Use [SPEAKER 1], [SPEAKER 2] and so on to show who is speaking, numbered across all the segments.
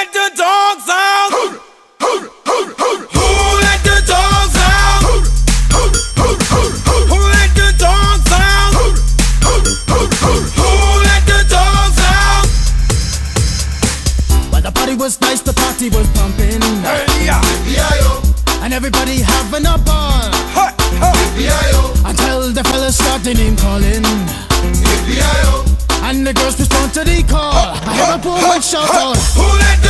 [SPEAKER 1] let the dogs out? Who let the dogs out? Who let the dogs out? Who let the dogs out?
[SPEAKER 2] Well, the party was nice, the party was pumping,
[SPEAKER 1] Hey, yeah.
[SPEAKER 2] and everybody having a ball.
[SPEAKER 1] Hey, hey.
[SPEAKER 2] Until the fellas started name calling, and the girls respond to the call. I hear a woman shout out,
[SPEAKER 1] Who let the out?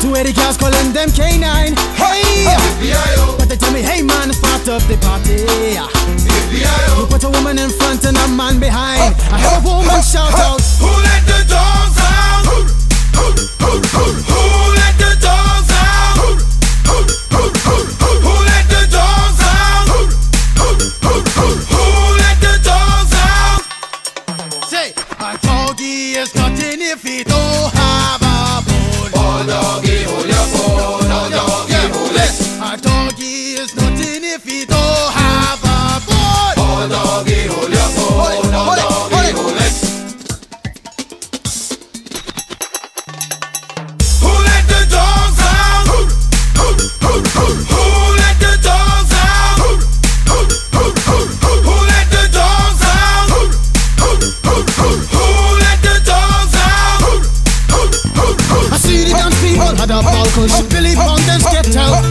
[SPEAKER 2] Two Eddie cars calling them K9. Hey! But they tell me, hey man, start up the party. You put a woman in front and a man behind. I heard a woman shout out,
[SPEAKER 1] Who let the dogs out? Who let the dogs out? Who let the dogs out? Who let the dogs out?
[SPEAKER 2] say, a doggy is nothing if he don't have Gruffy, bash Gruffy, get out.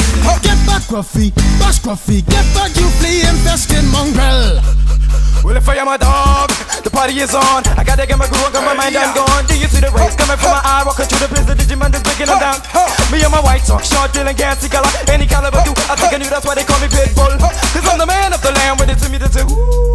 [SPEAKER 2] Get back, graffiti. Back graffiti. Get back you flea infested mongrel.
[SPEAKER 3] Well, if I am a dog, the party is on. I gotta get my groove on, got my mind, I'm gone. Do you see the rays coming from my eye? Walking through the prison, Digimon is breaking them down. Me and my white talk, short, drilling, gassy color, any caliber do. I think I knew that's why they call me Pitbull. Cause I'm the man of the land, with they to me, that's a ooh.